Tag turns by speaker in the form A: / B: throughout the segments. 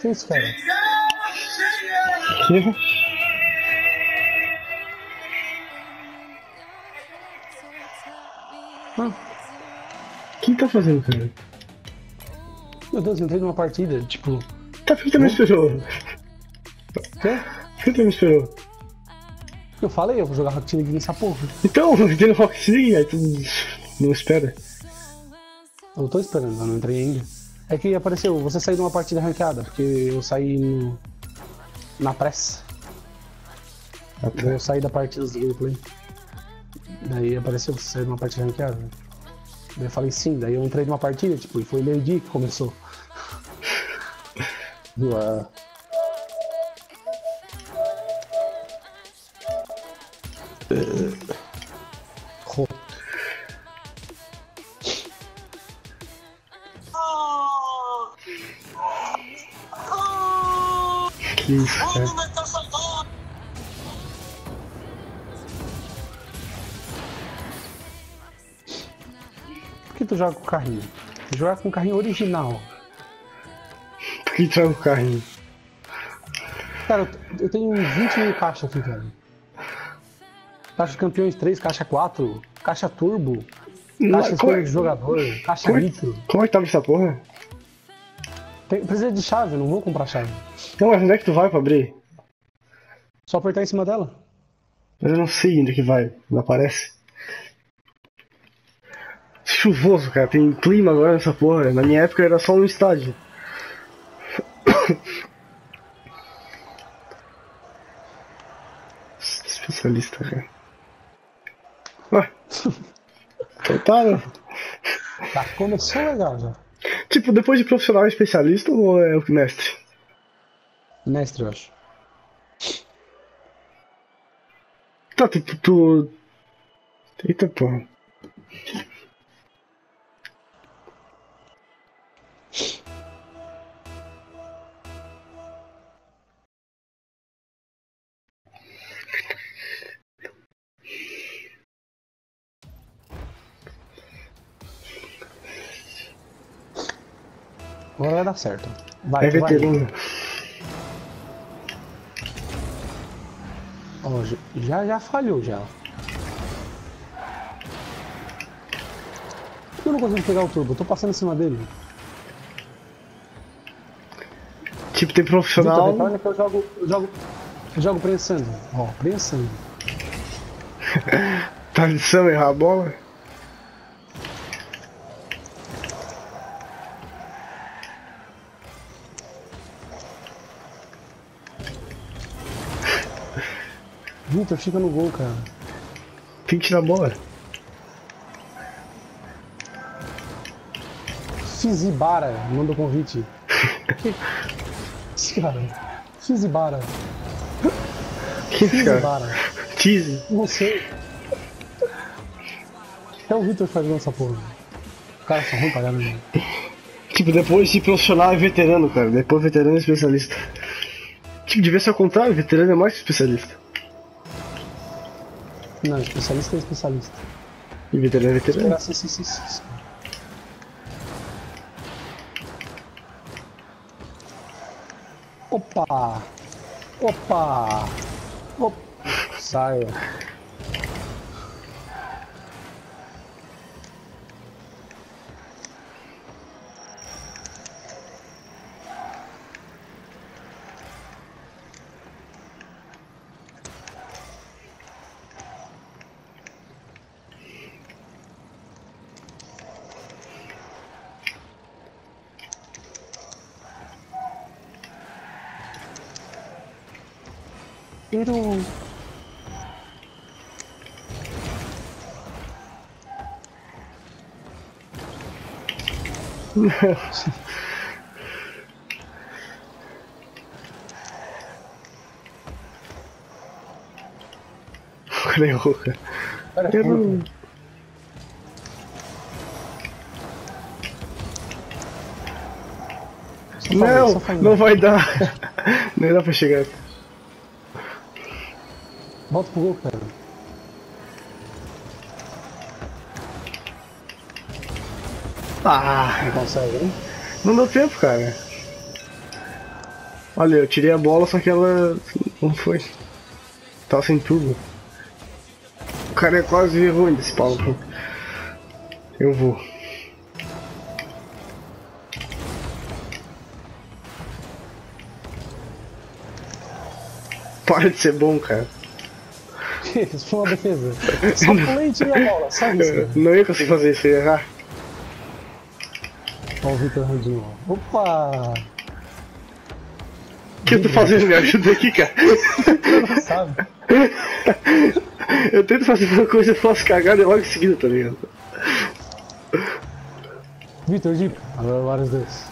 A: Que isso, cara?
B: Que?
A: Ah,
B: Quem tá fazendo, cara?
A: meu Deus, eu entrei numa partida, tipo.
B: Tá, que não esperou?
A: Quê?
B: Por que não esperou?
A: Eu falei, eu vou jogar Rocket League nessa porra.
B: Então, tem no Rocket League, aí tu não espera.
A: Eu tô esperando, eu não entrei ainda. É que apareceu, você saiu de uma partida ranqueada, porque eu saí no, na pressa. Daí eu saí da partida do gameplay. Daí apareceu, você saiu de uma partida ranqueada. Daí eu falei sim, daí eu entrei numa partida, tipo, e foi meio-dia que começou. Ah,
B: Isso, cara.
A: Por que tu joga com o carrinho? Jogar com o carrinho original.
B: Por que traga o carrinho?
A: Cara, eu- tenho 20 mil caixas aqui, cara. Caixa Campeões 3, caixa 4, caixa Turbo, caixa
B: como,
A: escolha
B: é,
A: de jogador, caixa
B: como, é,
A: litro.
B: como é que tava essa porra?
A: Tem, precisa de chave, não vou comprar chave.
B: Não, mas onde é que tu vai pra abrir?
A: Só apertar em cima dela.
B: Mas eu não sei onde é que vai, não aparece. Chuvoso, cara, tem clima agora nessa porra. Na minha época era só um estádio. Especialista, cara. Ué. Então tá, né?
A: Tá, começou legal já.
B: Tipo, depois de profissional especialista ou é o mestre?
A: Acho.
B: Tá, tipo, tu. Eita porra.
A: Agora vai dar certo. Vai,
B: É
A: tu vai.
B: veterano.
A: Ó, já, já falhou já. Por que eu não consigo pegar o turbo? Eu tô passando em cima dele.
B: Tipo, tem
A: Vitor,
B: profissional.
A: repara que eu jogo, eu jogo, eu jogo prensando. Ó, prensando.
B: Tá lição errar a bola?
A: Vitor, fica no gol, cara.
B: Tem que tirar a bola.
A: Fizibara mandou convite. Cara. Fizibara.
B: Que?
A: Fizibara.
B: Tease.
A: Não sei. É o Vitor fazendo essa porra. O cara só ruim pra caramba.
B: Tipo, depois de profissional é veterano, cara. Depois veterano é especialista. Tipo, devia ser ao contrário, veterano é mais especialista.
A: Não, especialista é especialista.
B: E veterano é veterano.
A: Era assim, sim, sim, sim, sim. Opa! Opa! Opa! Saia. Pero...
B: O cara errou, cara.
A: Cara,
B: Eu não...
A: Falei,
B: Não,
A: falei.
B: não vai dar. Não dá pra chegar.
A: Volta pro gol, cara.
B: Ah,
A: Não consegue, hein?
B: não deu tempo, cara. Olha, eu tirei a bola, só que ela não foi. Tava sem turbo. O cara é quase ruim desse pau. Eu vou. Para de ser bom, cara.
A: Isso foi uma defesa. Só pulei e tirei a bola, só isso. Cara.
B: não ia conseguir fazer isso, ia errar.
A: Ó o Vitor Rodinho. Opa!
B: O que eu tô fazendo? Me ajuda aqui, cara.
A: Não sabe?
B: Eu tento fazer uma coisa, eu faço cagada e logo em seguida, tá ligado?
A: Vitor, dica. Agora vários dois.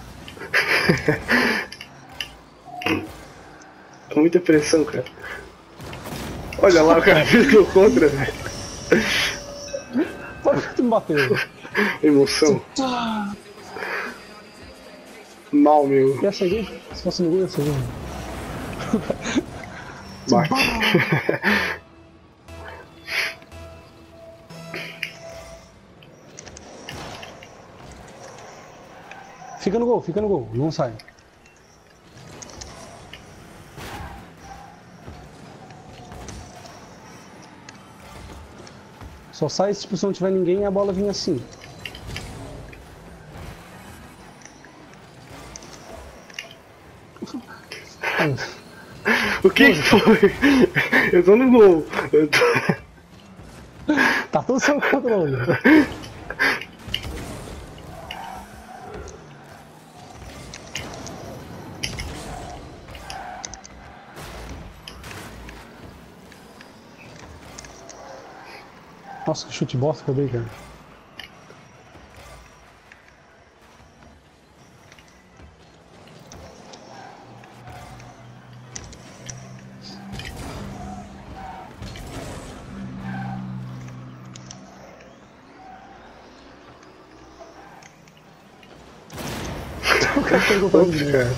B: Muita pressão, cara. Olha lá, o cara gol contra, velho.
A: Por que tu me bateu?
B: Emoção. Mal, meu.
A: Ser gol? Se fosse no gol, ia gol.
B: Bate.
A: Fica no gol, fica no gol. Não sai. Só sai tipo, se não tiver ninguém e a bola vinha assim.
B: O que que foi? Eu tô no gol. Tô...
A: Tá tudo sob controle. Nossa, que chute bosta que eu dei, cara. O cara fez gol pra
B: Ops,
A: mim.
B: cara.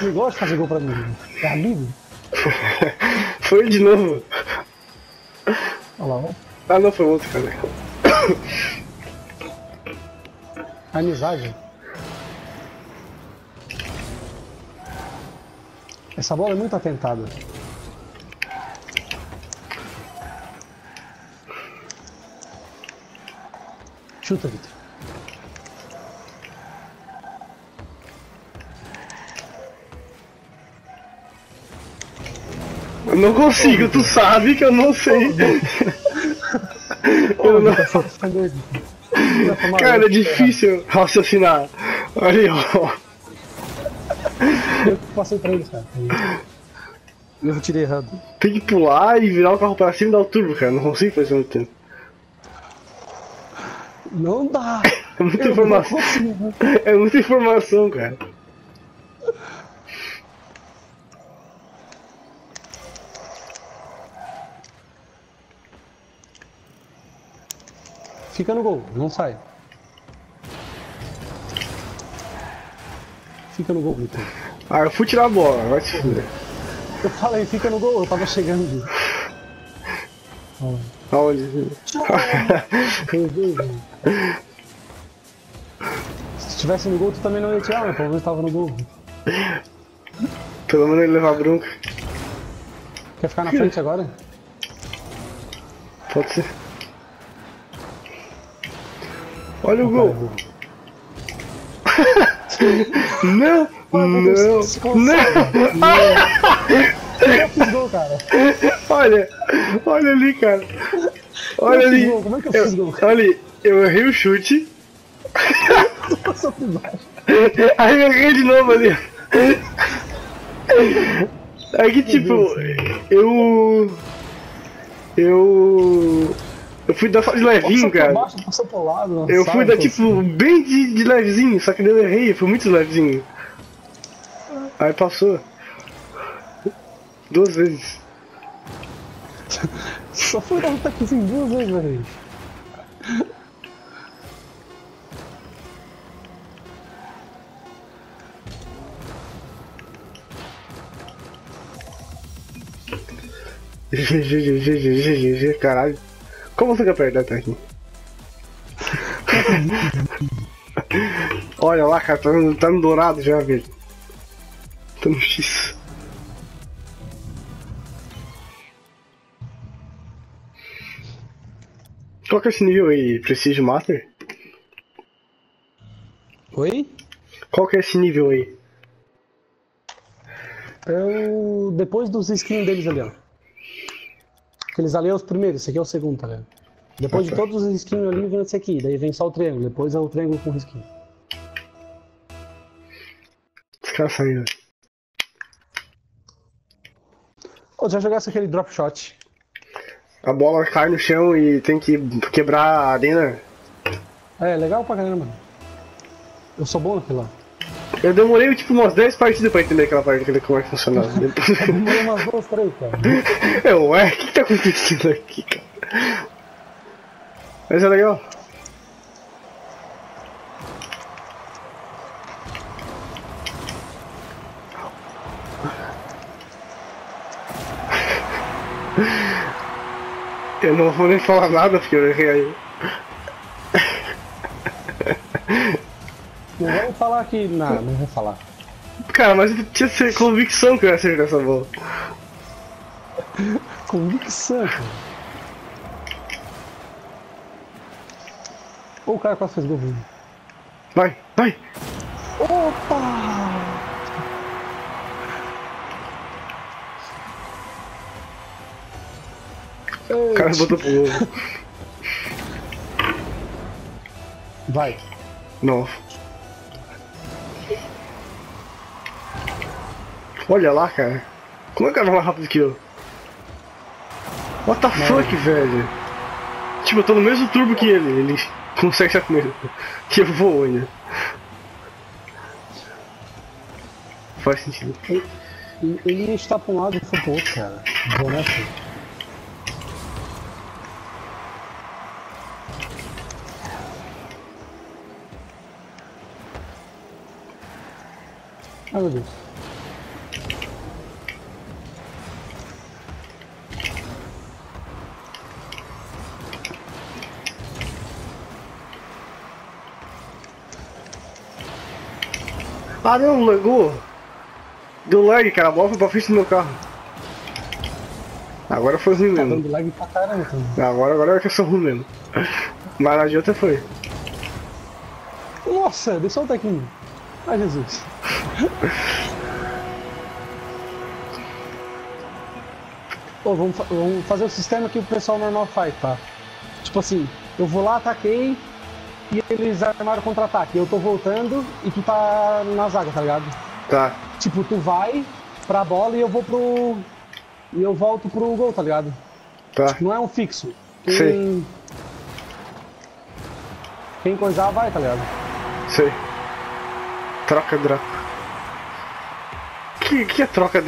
A: Ele gosta de fazer gol pra mim. É amigo?
B: Foi de novo.
A: Olha lá, ó.
B: Ah, não, foi outro, cara.
A: Amizade. Essa bola é muito atentada. Chuta, Vitor.
B: Eu não consigo, tu sabe que eu não sei. Eu não- Cara, é
A: gol.
B: difícil raciocinar. Olha aí, ó.
A: Eu passei pra eles, cara. Eu tirei errado.
B: Tem que pular e virar o carro pra cima e dar o turbo, cara. Não consigo fazer muito tempo.
A: Não dá!
B: É muita
A: Eu
B: informação. É muita informação, cara.
A: Fica no gol, não sai. Fica no gol, Vitor.
B: Ah, eu fui tirar a bola, vai se fuder.
A: Eu falei, fica no gol, eu tava chegando.
B: Aonde?
A: né? Se tivesse no gol, tu também não ia tirar, mas pelo menos tava no gol.
B: Pelo menos ele levar bronca.
A: Quer ficar na frente agora?
B: Pode ser. Olha o gol. Não, não,
A: se
B: não.
A: Eu fiz gol, cara.
B: Olha, olha ali, cara. Olha
A: Eu
B: ali.
A: gol, como é que eu fiz gol?
B: olha ali, eu errei o chute.
A: Passou por baixo.
B: Aí eu errei de novo ali. Aí que tipo, eu. Eu. Eu fui dar só de levinho, cara.
A: baixo, passou pro lado.
B: Eu
A: sabe,
B: fui dar tipo bem de, de levezinho, só que eu errei, foi muito levezinho. Aí passou. Duas vezes.
A: Só foi dar um taquezinho duas vezes, velho.
B: GG, GG, GG, GG, caralho. Como você quer perder até aqui? Olha lá, cara, tá, no- tá no dourado já, velho. Tá no X. Qual que é esse nível aí? Prestige Master?
A: Oi?
B: Qual que é esse nível aí?
A: É o... Depois dos skins deles ali, ó. Aqueles ali é os primeiros, esse aqui é o segundo, tá ligado? Depois de todos os skins ali vem esse aqui, daí vem só o triângulo, depois é o triângulo com skin.
B: Os caras saíram.
A: Ô, já jogasse aquele drop shot?
B: A bola cai no chão e tem que quebrar a arena.
A: É, legal pra caramba, mano. Eu sou bom naquilo lá.
B: Eu demorei tipo umas 10 partidas pra entender aquela parte que como é que funcionava.
A: Demorou umas duas, três, cara.
B: É, ué, o que tá acontecendo aqui, cara? Mas é legal. Eu não vou nem falar nada porque eu errei aí.
A: Não vamos falar que. Não, não vou falar.
B: Cara, mas eu tinha ser convicção que eu ia acertar essa bola.
A: Convicção, cara. O cara quase fez gol.
B: Vai, vai!
A: Opa!
B: O cara botou pro gol.
A: Vai.
B: Não. Olha lá, cara. Como é que vai mais rápido que eu? What the fuck, velho? Tipo, eu tô no mesmo turbo que ele. Ele consegue chegar comigo. Que eu vou ainda. Faz sentido.
A: Ele- Ele está pra um lado e foi pro outro, cara. Bom, né? Ai, meu Deus.
B: Ah não, lagou. Deu lag, cara. A bola foi pra frente do meu carro. Agora foi ruim
A: Tá
B: mesmo.
A: dando lag pra caramba.
B: Agora, agora é que eu sou ruim mesmo. Mas de outra foi.
A: Nossa, deu só o tequinho. Ai, Jesus. Pô, vamos, fa- vamos fazer o sistema que o pessoal normal faz, tá? Tipo assim, eu vou lá, ataquei e eles armaram contra-ataque. Eu tô voltando e tu tá na zaga, tá ligado?
B: Tá.
A: Tipo, tu vai pra bola e eu vou pro. E eu volto pro gol, tá ligado?
B: Tá.
A: Não é um fixo. Quem.
B: Sei.
A: Quem coisar vai, tá ligado?
B: Sei. Troca Draco. Que, que é troca?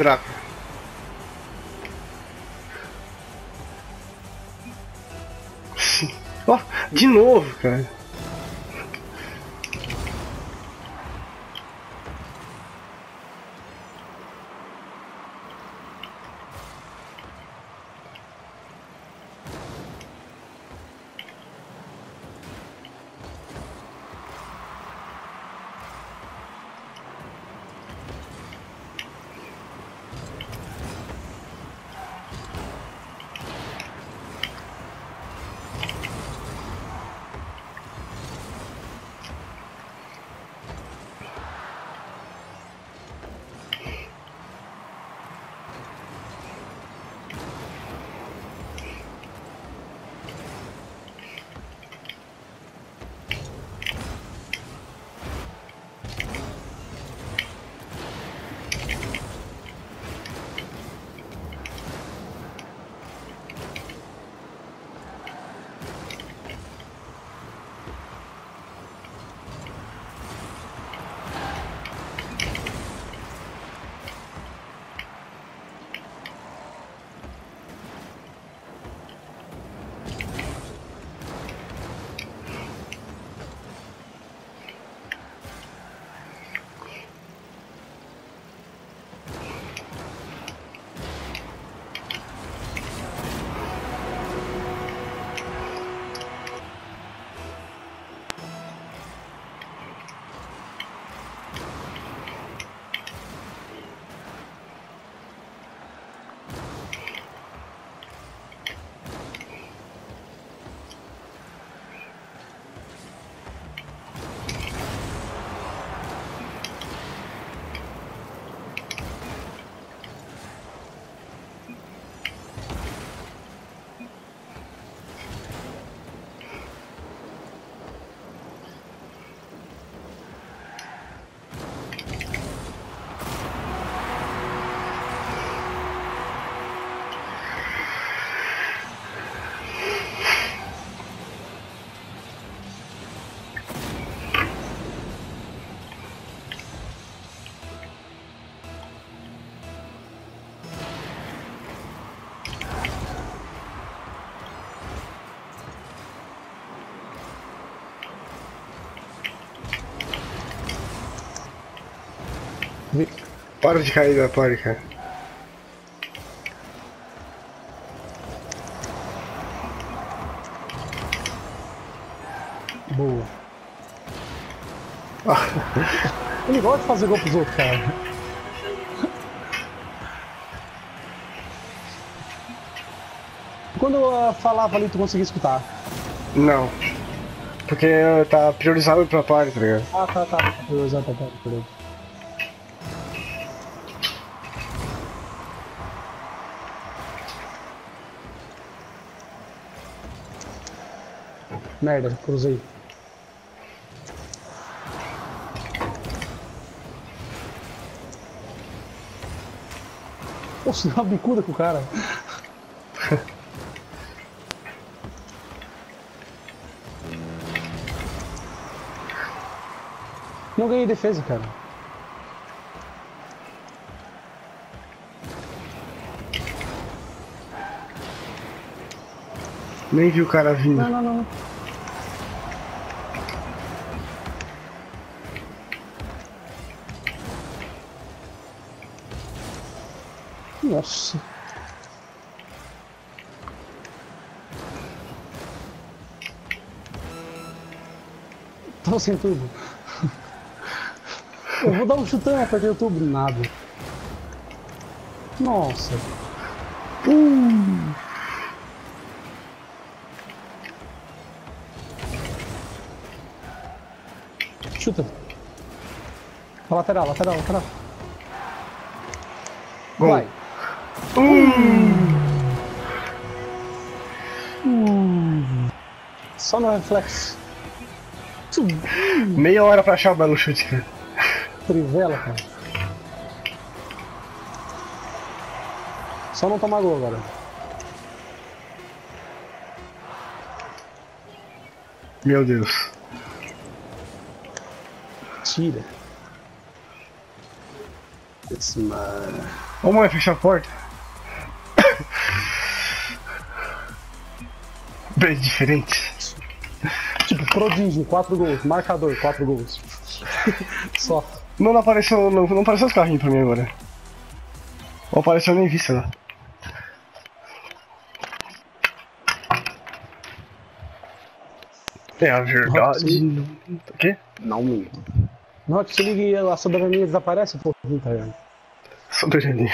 B: Sim. Ó, de novo, cara. Para de cair da torre, cara.
A: Boa. Ele gosta de fazer gol pros outros, cara. Quando eu falava ali, tu conseguia escutar?
B: Não. Porque tá priorizado pra torre, tá ligado?
A: Ah, tá, tá. Priorizado pra torre, beleza. Merda, cruzei. Poxa, deu uma bicuda com o cara. Não ganhei defesa, cara.
B: Nem vi o cara vindo.
A: Não, não, não. Nossa. Tô sem tubo. Eu vou dar um chutão, apertei o tubo. Nada. Nossa. Chuta. Pra lateral, lateral, lateral.
B: Gol.
A: Vai. Só no reflexo.
B: Meia hora pra achar o belo chute, cara.
A: Trivela, cara. Só não tomar gol agora.
B: Meu Deus.
A: Tira. Esse.
B: Ô mãe, fechar a porta. Bem diferente.
A: Tipo, prodígio, 4 gols. Marcador, 4 gols. Só.
B: Não, não apareceu. Não, não apareceu os carrinhos pra mim agora. Ou apareceu eu nem vi, sei lá. É a verdade. O quê?
A: Não minto. Não, que se liga a soberania desaparece um pouquinho, tá ligado?
B: Soberania.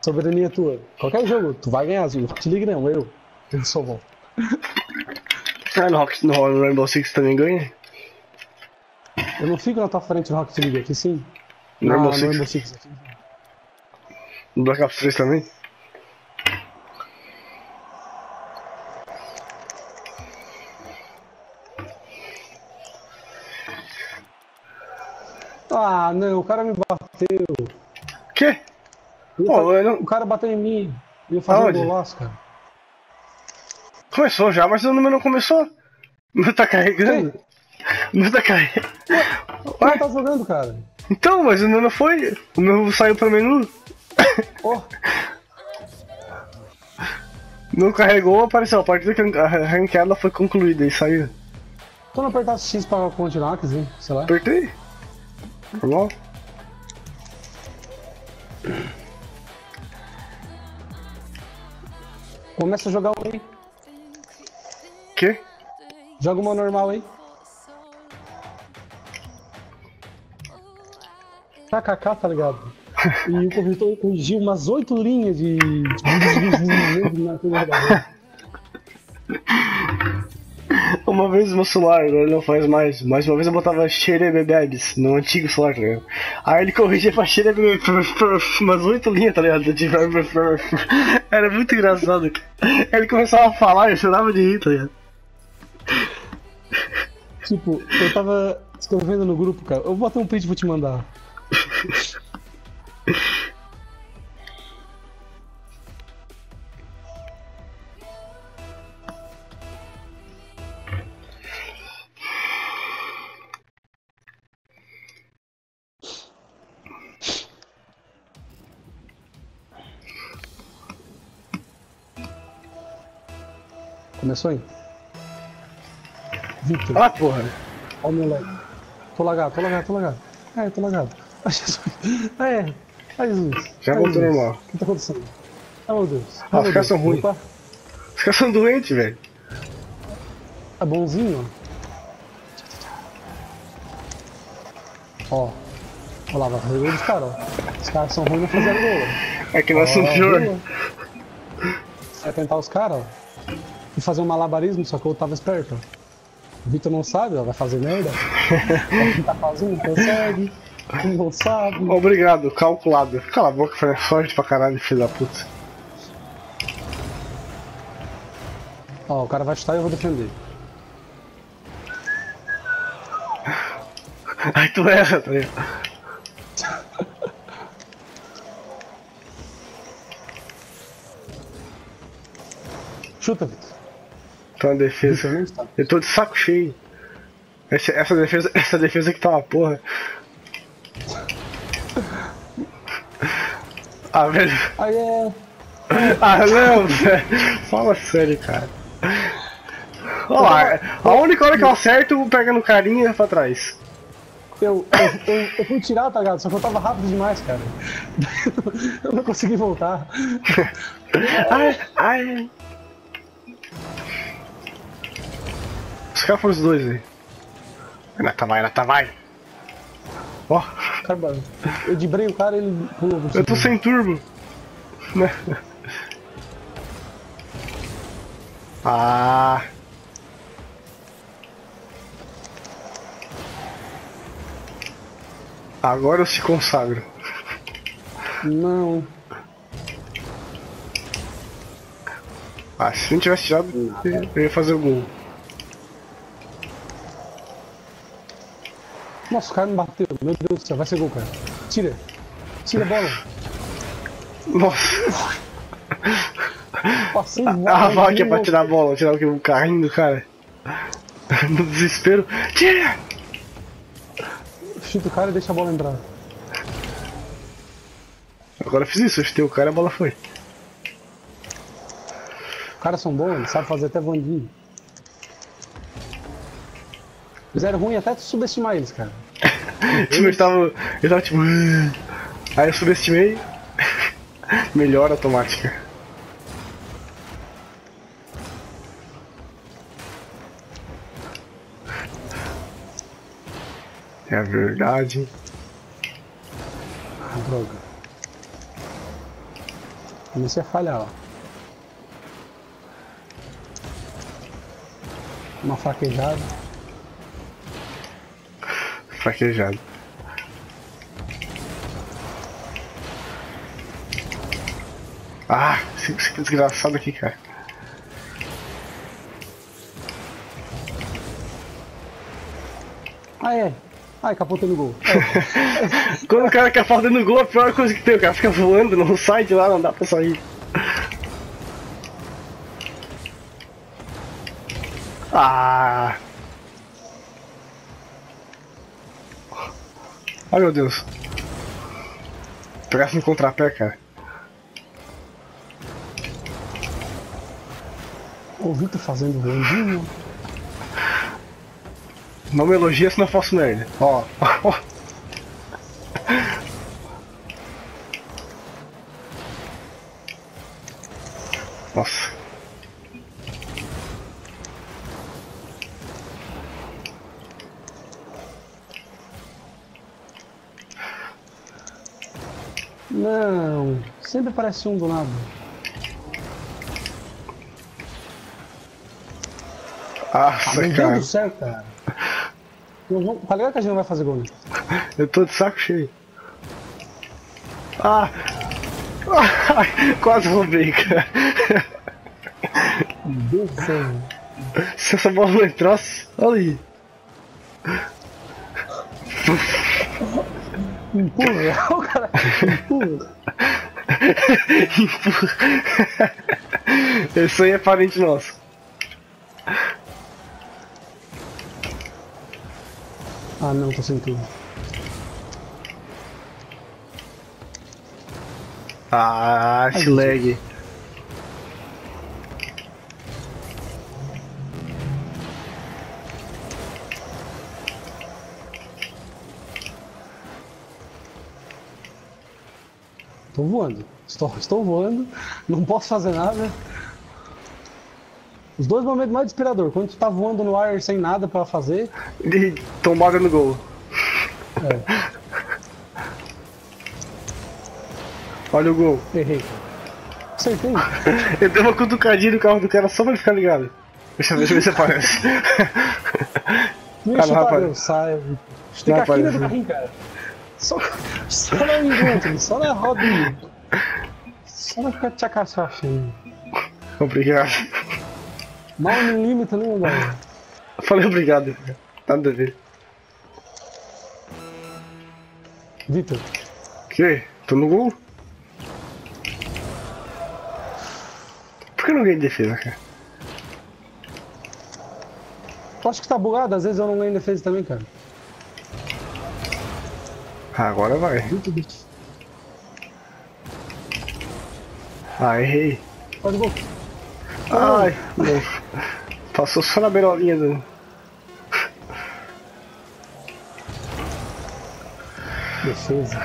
A: Soberania tua. Qualquer jogo, tu vai ganhar, Zul. Te liga não, eu. Eu sou bom.
B: Ah, no, Rocket, no Rainbow Six também ganha?
A: Eu não fico na tua frente no Rocket League aqui sim.
B: No Rainbow
A: no
B: Six.
A: Rainbow Six aqui.
B: No Black Ops 3 também?
A: Ah, não, o cara me bateu.
B: Quê? Pô,
A: fa-
B: não-
A: O cara bateu em mim. Eu ia fazer
B: Aonde?
A: um golaço, cara.
B: Começou já, mas o número não começou. Não tá carregando. Não tá carregando.
A: O cara tá jogando, cara.
B: Então, mas o não foi. O meu saiu pro menu.
A: Ó,
B: Não carregou, apareceu. A partida que a ranqueada foi concluída e saiu.
A: tu não apertasse X pra continuar, quer dizer, sei lá.
B: Apertei. Normal.
A: Começa a jogar um aí.
B: Quê?
A: Joga uma normal aí. KKK, tá ligado? E o corretor corrigiu umas oito linhas de.
B: Uma vez meu celular, agora não faz mais. Mas uma vez eu botava xerebebebes no antigo celular, tá ligado? Aí ele corrigia pra xerebebebes umas oito linhas, tá ligado? Tipo, Era muito engraçado. ele começava a falar e eu chorava de rir, tá ligado?
A: Tipo, eu tava escrevendo no grupo, cara. Eu vou bater um print e vou te mandar. Começou aí? Victor.
B: Ah, porra.
A: Ó o meu lag. Tô lagado, tô lagado, tô lagado. É, tô lagado. Ai, Jesus. É. Ai, Jesus.
B: Já
A: Ai,
B: voltou normal.
A: O que tá acontecendo? Ai, meu Deus.
B: Ah,
A: Ai,
B: os caras são ruins. Os caras são doentes, velho.
A: Tá bonzinho? Ó. Olha lá, vai fazer gol dos caras, ó. Os caras são ruins não fazer gol.
B: É que nós somos pior.
A: Vai tentar os caras, ó. E fazer um malabarismo, só que eu tava esperto, ó. O Vitor não sabe, ó, vai fazer merda. Quem tá fazendo, consegue. Quem não sabe.
B: Obrigado, calculado. Cala a boca, foi sorte pra caralho, filho da puta.
A: Ó, o cara vai chutar e eu vou defender.
B: Aí tu erra, tá ligado?
A: Chuta, Vitor.
B: Tá na defesa. Eu tô de saco cheio. Essa, essa defesa, essa defesa aqui tá uma porra. Ah, velho.
A: Aí é.
B: Ah, não, velho. Fala sério, cara. Olha lá, a única hora que eu acerto, pega no carinho e vai pra trás.
A: Eu, eu, eu, eu fui tirar, tá ligado? Só que eu tava rápido demais, cara. Eu não consegui voltar.
B: Ai, ai. Os caras foram os dois aí. Nata vai, Nata vai. Ó,
A: Cara, eu dibrei o cara e ele pulou.
B: eu tô sem turbo. Né? Ah. Agora eu se consagro.
A: Não.
B: Ah, se não tivesse tirado, eu ia fazer o gol.
A: Nossa, o cara me bateu. Meu Deus do céu, vai ser gol, cara. Tira. Tira a bola.
B: Nossa.
A: Passei voando,
B: fala que é pra tirar a bola, tirar o que? O carrinho do cara. No desespero. Tira!
A: Chuta o cara e deixa a bola entrar.
B: Agora eu fiz isso, eu chutei o cara e a bola foi.
A: Os caras são bons, eles sabem fazer até vandinho. Fizeram ruim até subestimar eles, cara.
B: Eu tava. Eu tava tipo. "Ah". Aí eu subestimei. Melhora automática. É verdade.
A: Ah, droga. Comecei a falhar, ó. Uma fraquejada.
B: Fraquejado. Ah, esse, esse desgraçado aqui, cara.
A: Ah, é. Ai, capotei no gol. É.
B: Quando o cara quer no gol, a pior coisa que tem, o cara fica voando, não sai de lá, não dá pra sair. Ah! Ai meu Deus. Pegasse no contrapé, cara.
A: O Vitor fazendo vandinho.
B: Não me elogia se não faço merda. Ó, ó. Nossa.
A: Não, sempre parece um do nada.
B: Nossa,
A: Meu Deus
B: cara.
A: do céu, cara. Nós vamos- Tá ligado que a gente não vai fazer gol, né?
B: Eu tô de saco cheio. Ah! Quase roubei, cara.
A: Meu Deus do céu.
B: Se essa bola não entrasse, olha aí.
A: Empurra, o cara. Empurra.
B: Esse aí é parente nosso.
A: Ah, não, tô sem tudo.
B: Ah, lag.
A: Tô voando. Estou, estou voando, não posso fazer nada. Os dois momentos mais desesperador, quando tu tá voando no ar sem nada pra fazer.
B: De tombada no gol.
A: É,
B: Olha o gol.
A: errei. Acertei.
B: Eu dei uma cutucadinha no carro do cara só pra ele ficar ligado. Deixa eu ver, deixa eu ver se aparece.
A: Me
B: não,
A: chutar,
B: rapaz.
A: eu saio. Tem
B: Não,
A: a quina
B: rapaz.
A: do carrinho, cara. Só, só na encontro, só na rodinha. Só na te achando.
B: Obrigado.
A: Mal milímetro, né, galera?
B: Falei obrigado. Nada a ver.
A: Vitor,
B: Que? Tô no gol? Por que eu não ganhei defesa, cara?
A: tu acha que tá bugado? Às vezes eu não ganho defesa também, cara.
B: Agora vai. Ah, errei.
A: pode gol.
B: Ai. Passou só na beirolinha do.
A: Defesa.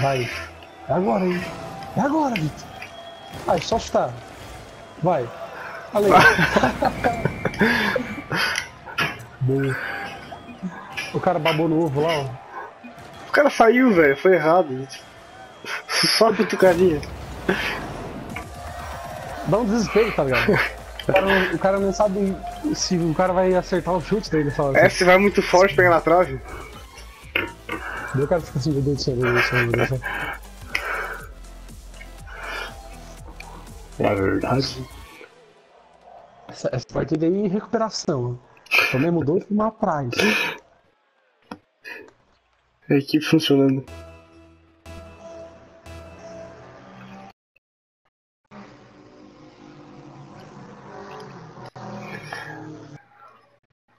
A: Vai. É agora, hein? É agora, Vitor. Vai, só chutar. Vai. Ale. Boa. O cara babou no ovo lá, ó.
B: O cara saiu, velho. Foi errado. Só cutucadinha.
A: Dá um desespero, tá ligado? O cara, não, o cara não sabe se o cara vai acertar o chute dele, fala assim.
B: É, se vai muito forte pegar na trave.
A: Daí o cara fica assim, meu Deus do céu, meu Deus do céu, meu Deus do céu.
B: É verdade.
A: Essa, essa partida aí é recuperação. Também mudou e foi uma praia.
B: A equipe funcionando.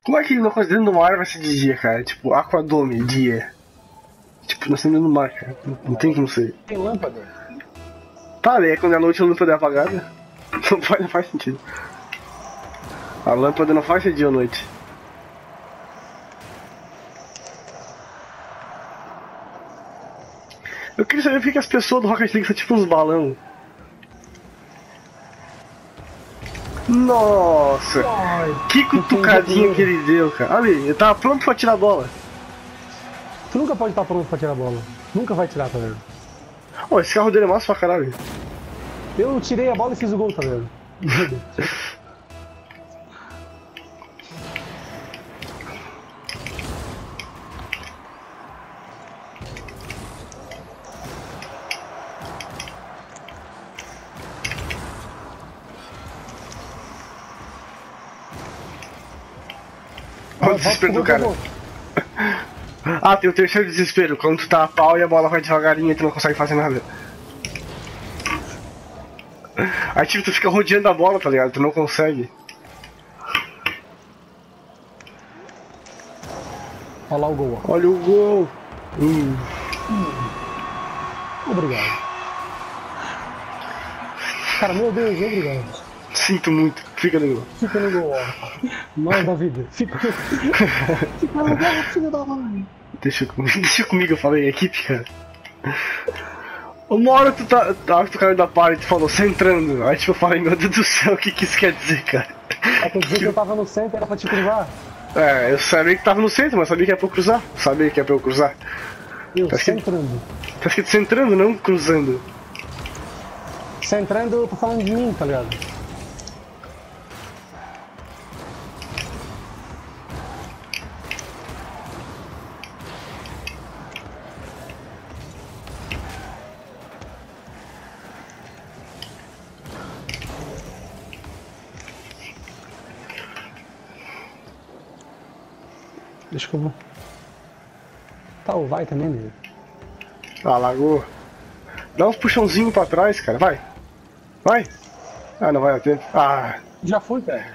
B: Como é que uma coisa dentro do mar vai ser de dia, cara? Tipo, Aquadome, dia. Tipo, nós estamos dentro do mar, cara. Não, não tem como ser.
A: Tem lâmpada?
B: Tá, daí é quando é noite a lâmpada é apagada. Não faz, não faz sentido. A lâmpada não faz ser dia ou noite. Eu queria saber por que as pessoas do Rocket League são tipo uns balão. Nossa!
A: Ai,
B: Que cutucadinha que ele deu, cara. Ali, eu tava pronto pra tirar a bola.
A: tu nunca pode estar pronto pra tirar a bola. Nunca vai tirar, tá vendo?
B: Ó, esse carro dele é massa pra caralho.
A: Eu tirei a bola e fiz o gol, tá vendo?
B: desespero do cara. Ah, tem o terceiro desespero, quando tu tá a pau e a bola vai devagarinho e tu não consegue fazer nada. Aí tipo, tu fica rodeando a bola, tá ligado? Tu não consegue.
A: Olha lá o gol, ó.
B: Olha o gol! Hum.
A: Obrigado. Cara, meu Deus, obrigado.
B: Sinto muito, fica no gol.
A: Fica no gol, ó. Nós da vida. Fica. Fica no gol, filho da mãe.
B: Deixa comigo, deixa comigo, eu falei, equipe, cara. Uma hora tu tá, tá tu caiu da par e tu falou, centrando. Aí tipo, eu falei, meu Deus do céu, o que que isso quer dizer, cara?
A: É quer dizer que eu tava no centro, era pra te cruzar.
B: É, eu sabia que tava no centro, mas sabia que era pra eu cruzar. Sabia que era pra eu cruzar.
A: Eu,
B: Tá
A: centrando.
B: Tá escrito centrando, não cruzando.
A: Centrando, eu tô falando de mim, tá ligado? Deixa que eu vou. Tá, o vai também, né?
B: Ah, largou. Dá uns puxãozinho pra trás, cara, vai. Vai. Ah, não vai tempo. Ah.
A: Já foi, cara.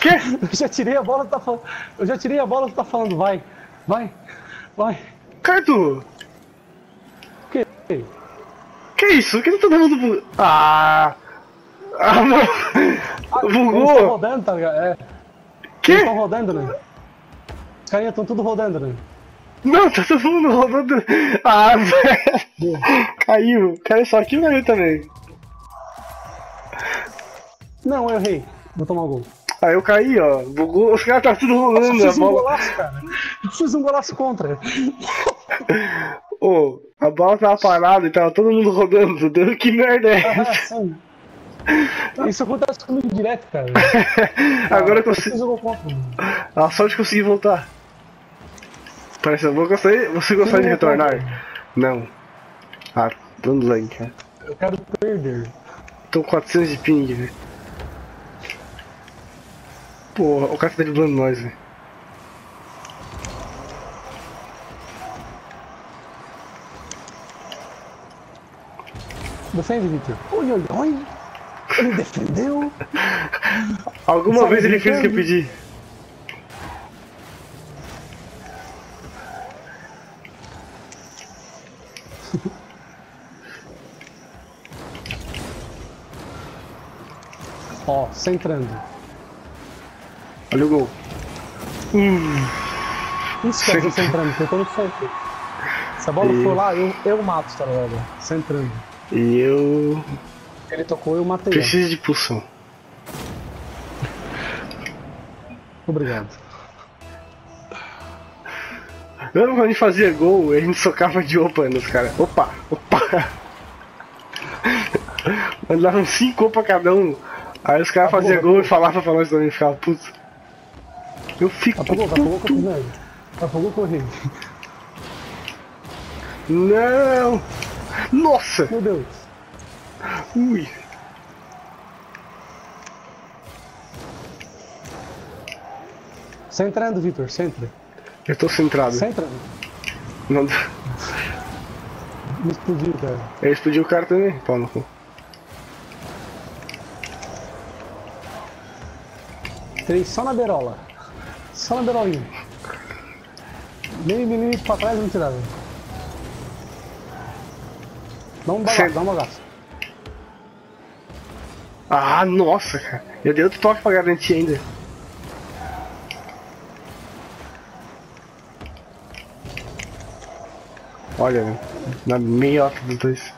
B: Quê?
A: Eu já tirei a bola, tu tá falando. Eu já tirei a bola, tu tá falando, vai, vai, vai.
B: Cardo!
A: O quê?
B: Que isso? O que tá dando bu... Ah! Ah, mano!
A: Eles estão
B: Bugou!
A: rodando, tá ligado? É, eles
B: Que?
A: estão rodando, né? Os carinhas estão tudo rodando, né?
B: Não, tá todo mundo rodando. Ah, velho! Caiu. Caiu só aqui caiu também?
A: Não, eu errei. Vou tomar o gol.
B: Aí eu caí, ó. Bugou. Os caras tá tudo
A: Nossa, eu
B: rolando.
A: Fiz um
B: bola.
A: golaço, cara. Eu fiz um golaço contra.
B: Ô, a bola tava parada e tava todo mundo rodando. Deu que merda é
A: Ah,
B: essa?
A: sim. Isso acontece comigo direto, cara.
B: Agora eu
A: eu
B: consigo. A sorte de conseguir voltar. Parece eu vou gostar. Você gostaria de retornar? Não. Ah, vamos lá, cara.
A: Eu quero perder.
B: Tô com 400 de ping, velho. Porra, o cara tá driblando nós, velho.
A: Defende, Victor. Oi, oi, oi. Ele defendeu.
B: Alguma
A: Sabe
B: vez ele fez o que eu pedi.
A: Ó, centrando.
B: Olha o gol. Hum,
A: Isso quer dizer centrando, porque eu tô no centro. Se a bola
B: E-
A: for lá, eu, eu mato, tá ligado? Centrando.
B: e eu
A: Ele tocou, eu matei.
B: preciso de pulsão.
A: Obrigado.
B: Lembra quando a gente fazia gol a gente socava de opa nos caras? Opa, opa. Mandavam cinco opa cada um. Aí os caras faziam
A: Apagou,
B: gol e falavam pra nós também, ficava puto. Eu fico
A: Apagou, apagou
B: puto.
A: Apagou com o Henrique.
B: Não! Nossa!
A: Meu Deus.
B: Ui!
A: Centrando, Vitor, centra.
B: Eu tô centrado.
A: Centrando.
B: Não dá.
A: Me explodiu, cara.
B: Ele explodiu o cara também, pau no cu.
A: Três só na beirola. Só na beirolinha. Meio milímetro pra trás não tirava. Dá um bagaço, dá um bagaço.
B: Ah, nossa, cara. Eu dei outro toque pra garantir ainda. Olha, na meiota dos dois.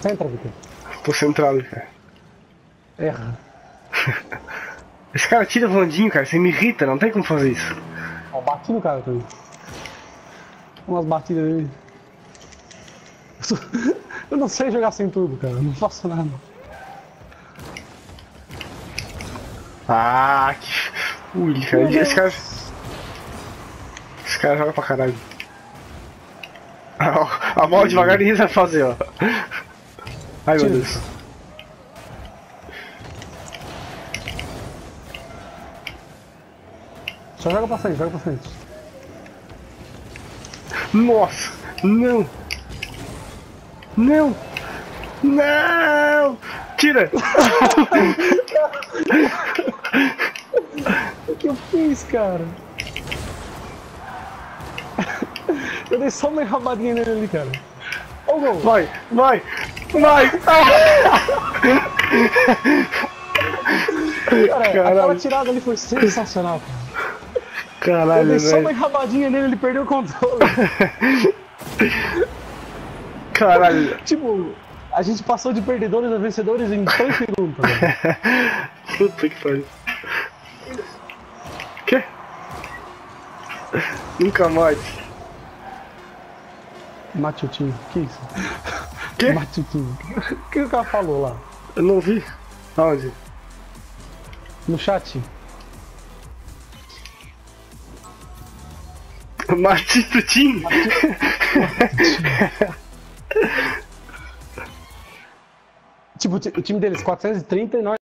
A: Centra, Vitor.
B: Tô centrado, cara.
A: Erra.
B: Esse cara tira voandinho, cara. Você me irrita, não tem como fazer isso.
A: Ó, bati no cara também. Umas batidas dele. Eu sou- Eu não sei jogar sem tudo, cara. Eu não faço nada.
B: Ah, que. Ui, cara. Esse cara. Esse cara joga pra caralho. A bola devagar ninguém sabe fazer, ó. Ai meu. Deus.
A: Só joga pra frente, joga pra frente.
B: Nossa! Não! Não! Não! Tira!
A: O que eu fiz, cara? Eu dei só uma enrabadinha nele ali, cara. Ó o gol.
B: Vai! Vai! Vai!
A: Cara, aquela
B: Caralho.
A: tirada ali foi sensacional, cara. Eu
B: Caralho,
A: dei só uma enrabadinha nele, ele perdeu o controle.
B: Caralho!
A: tipo, a gente passou de perdedores a vencedores em 3 segundos.
B: Puta que pariu! Que? Nunca mais!
A: Mate o time. Que isso?
B: Que?
A: Mate o que o cara falou lá?
B: Eu não vi. Aonde?
A: No chat?
B: Matito Team?
A: Tipo, o ti- o time deles 430 e nós